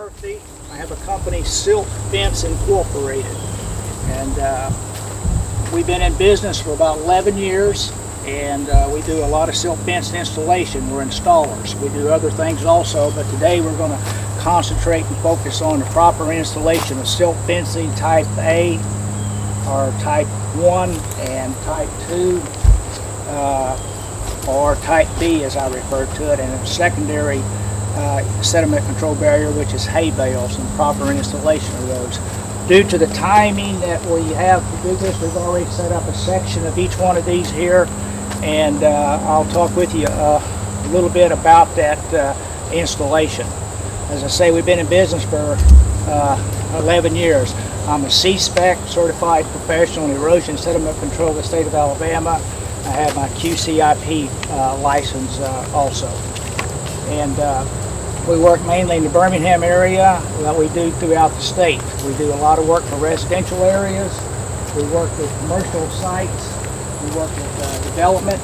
Murphy. I have a company, Silt Fence Incorporated. And uh, we've been in business for about 11 years and uh, we do a lot of silt fence installation. We're installers. We do other things also, but today we're going to concentrate and focus on the proper installation of silt fencing type A or type 1 and type 2 uh, or type B as I refer to it and a secondary uh, sediment control barrier which is hay bales and proper installation of those. Due to the timing that we have to do this, we've already set up a section of each one of these here and uh, I'll talk with you uh, a little bit about that uh, installation. As I say, we've been in business for uh, 11 years. I'm a C-SPEC certified professional in erosion sediment control of the state of Alabama. I have my QCIP uh, license uh, also. And we work mainly in the Birmingham area that we do throughout the state. We do a lot of work for residential areas. We work with commercial sites. We work with uh, development.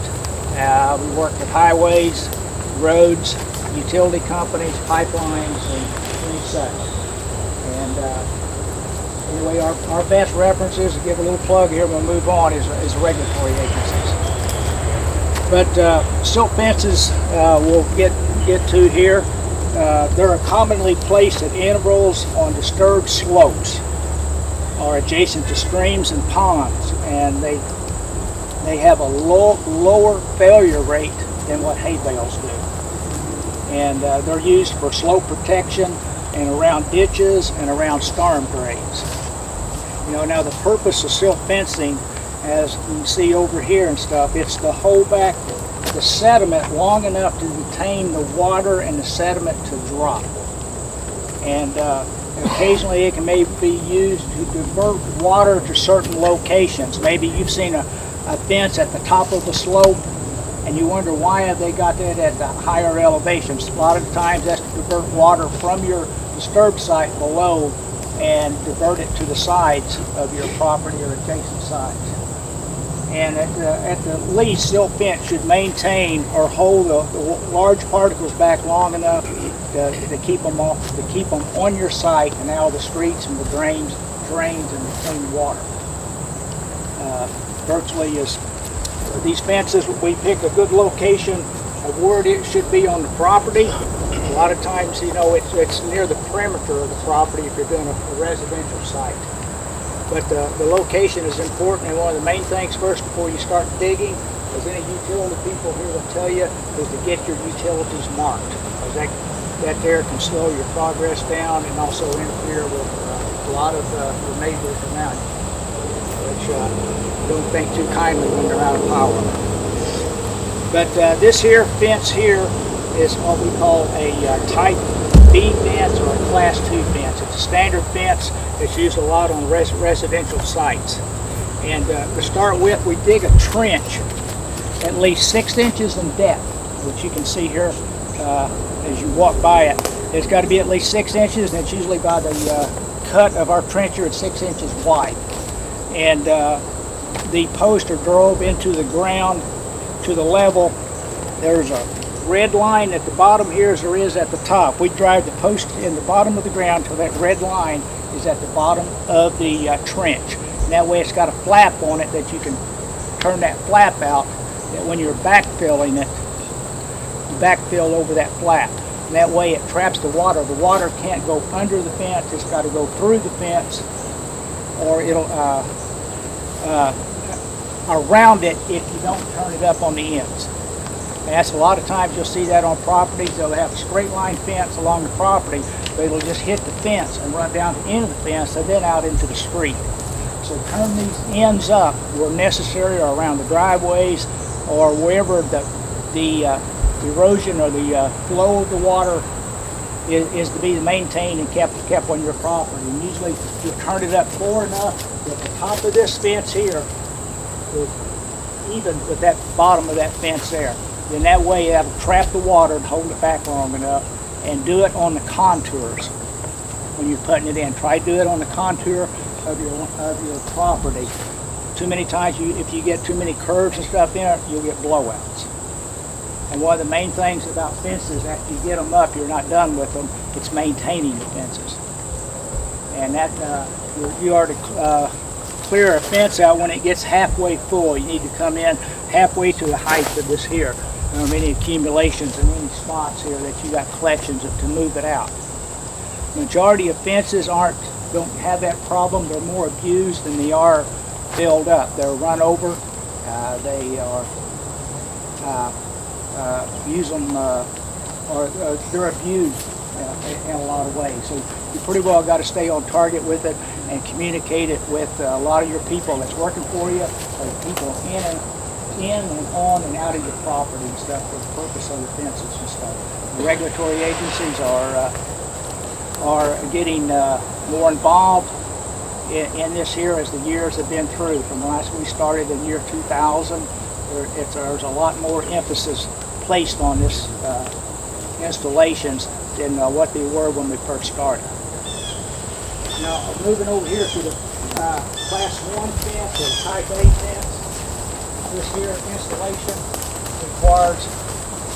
Uh, we work with highways, roads, utility companies, pipelines, and, and such. And uh, anyway, our, our best references, to give a little plug here, we'll move on, is, is regulatory agencies. But uh, fences uh, we'll get, get to here. Uh, they're commonly placed at intervals on disturbed slopes or adjacent to streams and ponds, and they they have a low, lower failure rate than what hay bales do. And uh, they're used for slope protection and around ditches and around storm drains. You know, now the purpose of silt fencing, as you see over here and stuff, it's to hold back the sediment long enough to detain the water and the sediment to drop. And uh, occasionally it can maybe be used to divert water to certain locations. Maybe you've seen a a fence at the top of the slope and you wonder why have they got that at the higher elevations. A lot of times that's to divert water from your disturbed site below and divert it to the sides of your property or adjacent sides. And at the, at the least, silt fence should maintain or hold the, the large particles back long enough to, to keep them off, to keep them on your site and out of the streets and the drains, drains and the clean water. Uh, virtually is these fences, we pick a good location of where it should be on the property. A lot of times, you know, it's, it's near the perimeter of the property if you're doing a, a residential site. But uh, the location is important, and one of the main things first before you start digging, as any utility people here will tell you, is to get your utilities marked. Because that, that there can slow your progress down and also interfere with uh, a lot of uh, your neighbors around you which uh, don't think too kindly when they're out of power. But uh, this here fence here is what we call a uh, type B fence or a class 2 fence. It's a standard fence that's used a lot on res residential sites. And uh, to start with, we dig a trench at least six inches in depth, which you can see here uh, as you walk by it. It's got to be at least six inches, and it's usually by the uh, cut of our trencher at six inches wide and uh, the poster drove into the ground to the level. There's a red line at the bottom here as there is at the top. We drive the post in the bottom of the ground till that red line is at the bottom of the uh, trench. And that way it's got a flap on it that you can turn that flap out that when you're backfilling it, you backfill over that flap. And that way it traps the water. The water can't go under the fence, it's got to go through the fence or it'll uh, uh, around it if you don't turn it up on the ends. And that's a lot of times you'll see that on properties. They'll have a straight line fence along the property, but it'll just hit the fence and run down the end of the fence and then out into the street. So turn these ends up where necessary or around the driveways or wherever the, the uh, erosion or the uh, flow of the water is, is, to be maintained and kept kept on your property. And usually you turn it up far enough that the top of this fence here is even with that bottom of that fence there. Then that way that'll trap the water and hold it back long enough and do it on the contours when you're putting it in. Try to do it on the contour of your, of your property. Too many times, you, if you get too many curves and stuff in it, you'll get blowouts. And one of the main things about fences, after you get them up, you're not done with them, it's maintaining the fences. And that, uh, you- you are to uh, clear a fence out when it gets halfway full. You need to come in halfway to the height of this here. Um, any accumulations and any spots here that you got collections of, to move it out. Majority of fences aren't, don't have that problem. They're more abused than they are filled up. They're run over. Uh, they are, uh, uh, use them, uh, or uh, they're abused uh, in in a lot of ways. So you pretty well got to stay on target with it and communicate it with a lot of your people that's working for you, or people in and in and on and out of your property and stuff for the purpose of the fences and stuff. The regulatory agencies are uh, are getting uh, more involved in, in this here as the years have been through. From the last we started in year 2000, there, there's a lot more emphasis placed on this uh, installations than uh, what they were when we first started. Now, moving over here to the uh, class one fence or type A fence, this here installation requires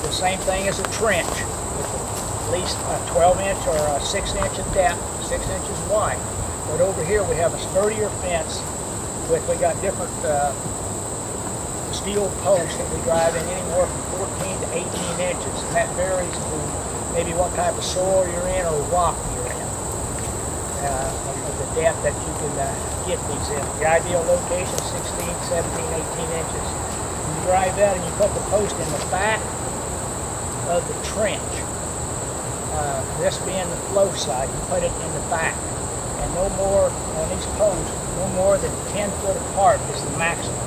the same thing as a trench, at least a 12 inch or a 6 inch in depth, 6 inches wide. But over here we have a sturdier fence with, we got different uh, steel posts that we drive in anywhere from 14 to 18 inches. And that varies to maybe what type of soil you're in or rock you're. Uh, the depth that you can uh, get these in. The ideal location, 16, 17, 18 inches. You drive that and you put the post in the back of the trench. Uh, this being the flow side, you put it in the back. And no more, on these posts, no more than 10 foot apart is the maximum.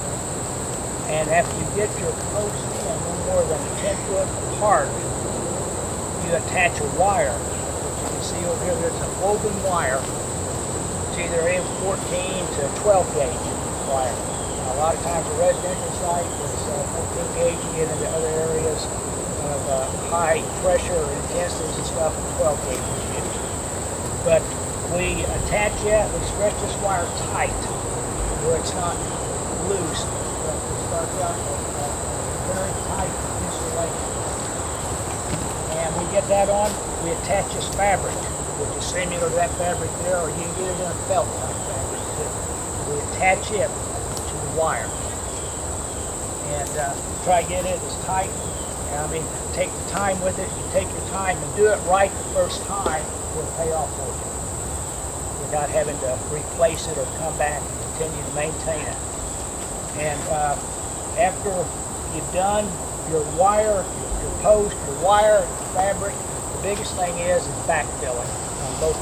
And after you get your post in no more than 10 foot apart, you attach a wire. See over here, there's a woven wire. It's either a 14 to 12 gauge wire. A lot of times a residential site is uh, 14 gauge, you get into other areas of uh, high pressure or intensities and stuff, 12 gauge is used. But we attach it, we stretch this wire tight where it's not loose, but it starts out with a very tight insulation. And we get that on, we attach this fabric, which is similar to that fabric there, or you can get it in a felt type fabric too. We attach it to the wire. And uh, try to get it as tight. And I mean, take the time with it, you take your time and do it right the first time, will pay off for you. Without having to replace it or come back and continue to maintain it. And uh, after you've done your wire, your, post, your wire, fabric, biggest thing is is backfilling on both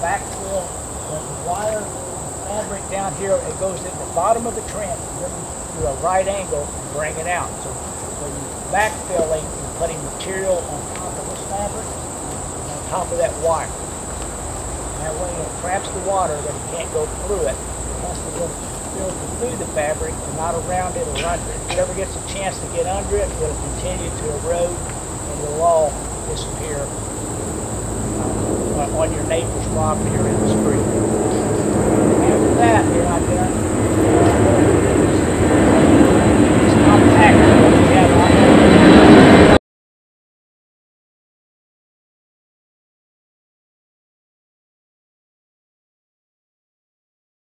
backfill, the wire, fabric down here, it goes in the bottom of the trench, then do a right angle and bring it out. So when you're backfilling, you're putting material on top of this fabric, on top of that wire. That way it traps the water, that it can't go through it. It has to go through the fabric and not around it or under it. If it ever gets a chance to get under it, it'll continue to erode and it'll all disappear uh, on your neighbor's property or in the street.